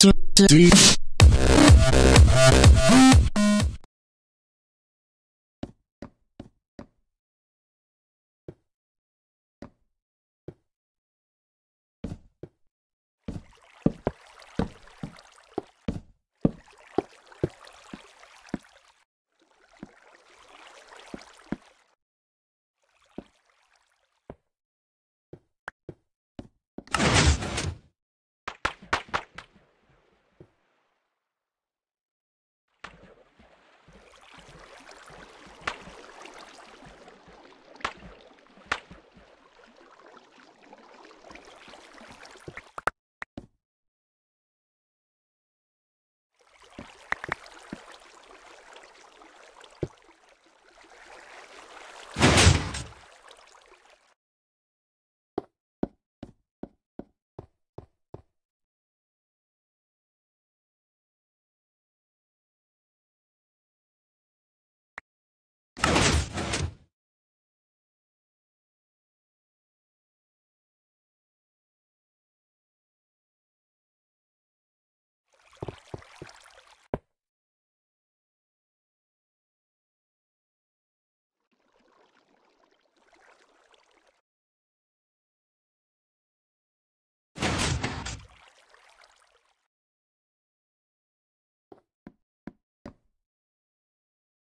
deep